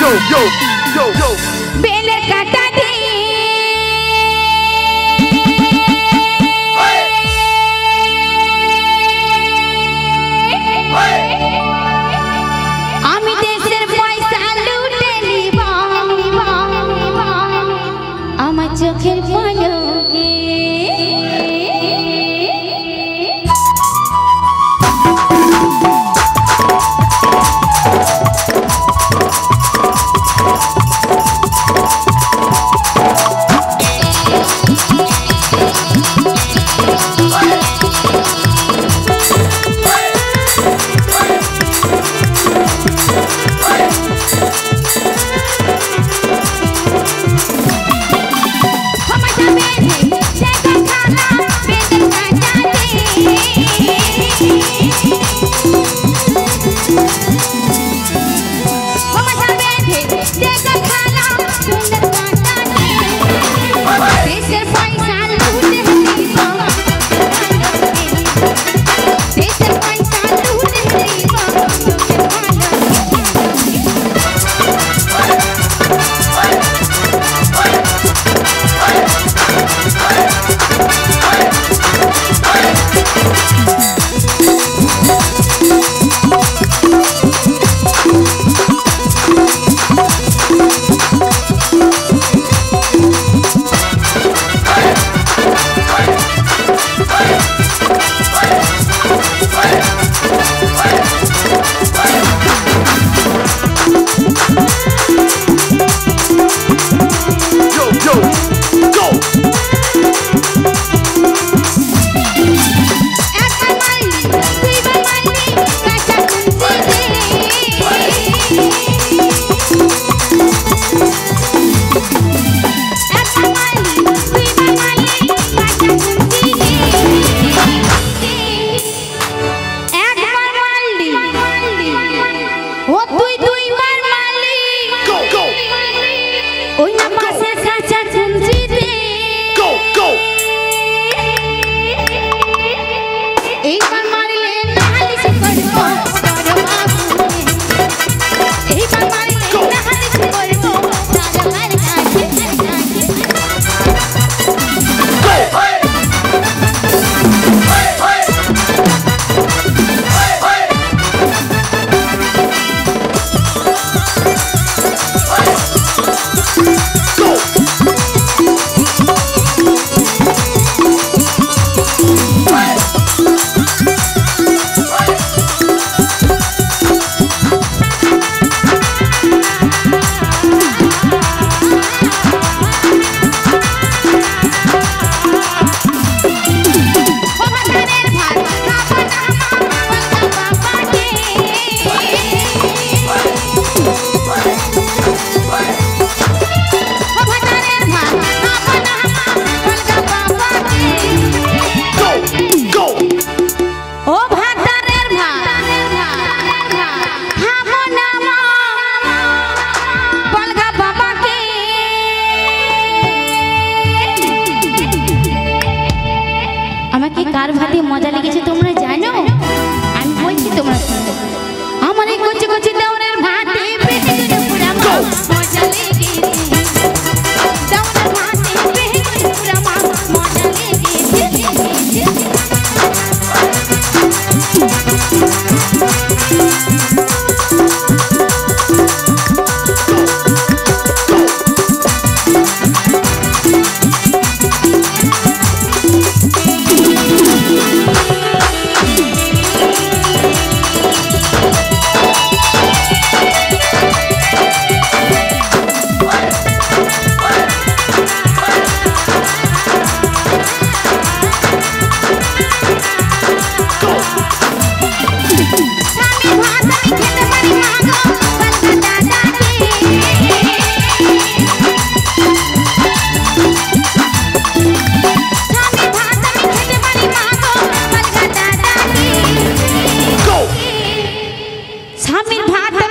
Yo, yo, yo, yo. Bele kata 我嘟嘟。কার ভাতে মজা লেগেছে, তোমরা জানো? আমি বলছি তোমরা শুনো আমার কচি কচি দেওয়ার ভাতে। ถ้ามินพาด